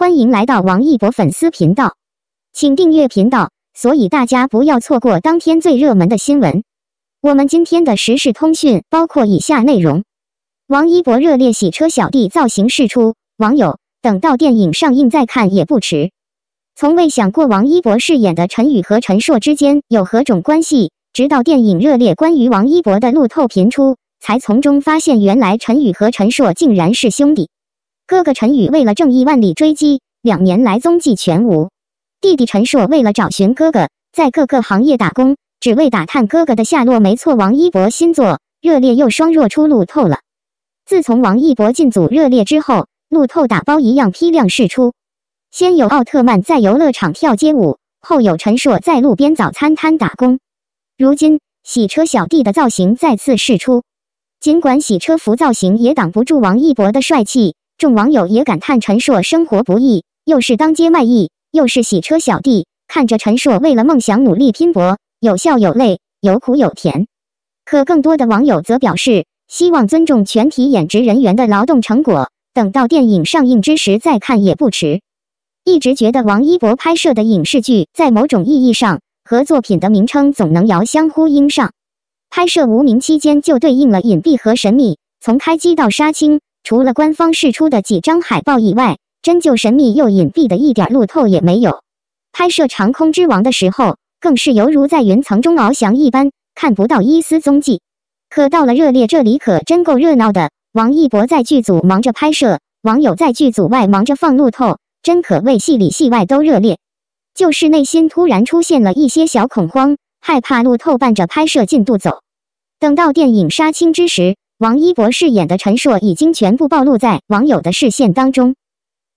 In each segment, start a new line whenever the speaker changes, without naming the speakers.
欢迎来到王一博粉丝频道，请订阅频道，所以大家不要错过当天最热门的新闻。我们今天的时事通讯包括以下内容：王一博热烈洗车小弟造型释出，网友等到电影上映再看也不迟。从未想过王一博饰演的陈宇和陈硕之间有何种关系，直到电影热烈关于王一博的路透频出，才从中发现原来陈宇和陈硕竟然是兄弟。哥哥陈宇为了正义万里追击，两年来踪迹全无；弟弟陈硕为了找寻哥哥，在各个行业打工，只为打探哥哥的下落。没错，王一博新作热烈又双若出路透了。自从王一博进组热烈之后，路透打包一样批量释出。先有奥特曼在游乐场跳街舞，后有陈硕在路边早餐摊打工。如今洗车小弟的造型再次释出，尽管洗车服造型也挡不住王一博的帅气，众网友也感叹陈硕生活不易，又是当街卖艺，又是洗车小弟，看着陈硕为了梦想努力拼搏，有笑有泪，有苦有甜。可更多的网友则表示，希望尊重全体演职人员的劳动成果，等到电影上映之时再看也不迟。一直觉得王一博拍摄的影视剧，在某种意义上和作品的名称总能遥相呼应上。拍摄《无名》期间就对应了隐蔽和神秘，从开机到杀青，除了官方释出的几张海报以外，真就神秘又隐蔽的一点路透也没有。拍摄《长空之王》的时候，更是犹如在云层中翱翔一般，看不到一丝踪迹。可到了热烈这里，可真够热闹的。王一博在剧组忙着拍摄，网友在剧组外忙着放路透。真可谓戏里戏外都热烈，就是内心突然出现了一些小恐慌，害怕路透伴着拍摄进度走。等到电影杀青之时，王一博饰演的陈硕已经全部暴露在网友的视线当中。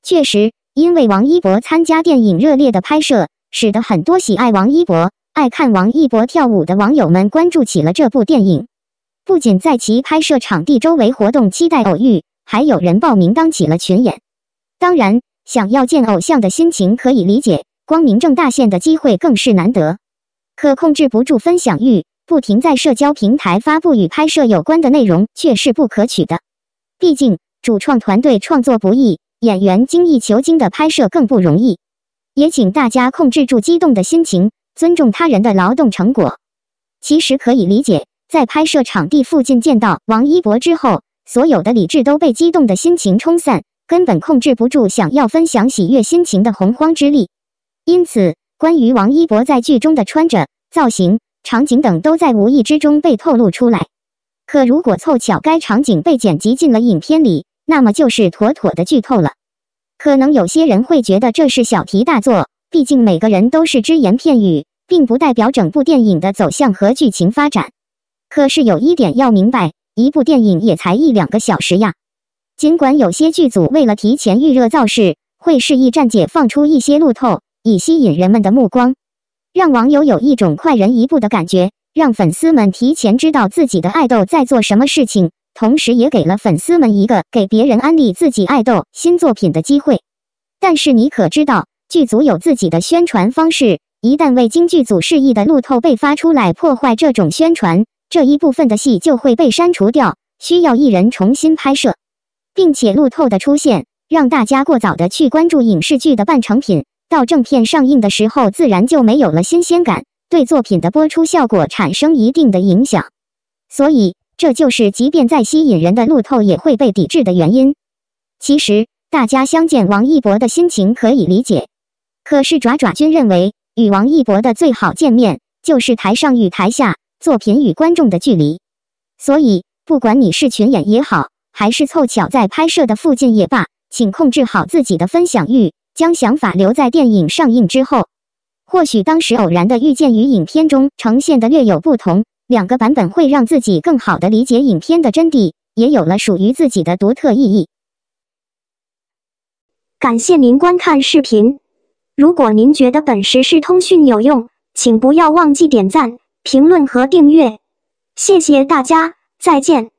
确实，因为王一博参加电影热烈的拍摄，使得很多喜爱王一博、爱看王一博跳舞的网友们关注起了这部电影。不仅在其拍摄场地周围活动期待偶遇，还有人报名当起了群演。当然。想要见偶像的心情可以理解，光明正大现的机会更是难得。可控制不住分享欲，不停在社交平台发布与拍摄有关的内容，却是不可取的。毕竟主创团队创作不易，演员精益求精的拍摄更不容易。也请大家控制住激动的心情，尊重他人的劳动成果。其实可以理解，在拍摄场地附近见到王一博之后，所有的理智都被激动的心情冲散。根本控制不住想要分享喜悦心情的洪荒之力，因此，关于王一博在剧中的穿着、造型、场景等，都在无意之中被透露出来。可如果凑巧该场景被剪辑进了影片里，那么就是妥妥的剧透了。可能有些人会觉得这是小题大做，毕竟每个人都是只言片语，并不代表整部电影的走向和剧情发展。可是有一点要明白，一部电影也才一两个小时呀。尽管有些剧组为了提前预热造势，会示意站姐放出一些路透，以吸引人们的目光，让网友有一种快人一步的感觉，让粉丝们提前知道自己的爱豆在做什么事情，同时也给了粉丝们一个给别人安利自己爱豆新作品的机会。但是你可知道，剧组有自己的宣传方式，一旦未经剧组示意的路透被发出来，破坏这种宣传，这一部分的戏就会被删除掉，需要艺人重新拍摄。并且路透的出现，让大家过早的去关注影视剧的半成品，到正片上映的时候，自然就没有了新鲜感，对作品的播出效果产生一定的影响。所以，这就是即便再吸引人的路透也会被抵制的原因。其实，大家相见王一博的心情可以理解，可是爪爪君认为，与王一博的最好见面，就是台上与台下，作品与观众的距离。所以，不管你是群演也好。还是凑巧在拍摄的附近也罢，请控制好自己的分享欲，将想法留在电影上映之后。或许当时偶然的遇见与影片中呈现的略有不同，两个版本会让自己更好的理解影片的真谛，也有了属于自己的独特意义。
感谢您观看视频，如果您觉得本时事通讯有用，请不要忘记点赞、评论和订阅，谢谢大家，再见。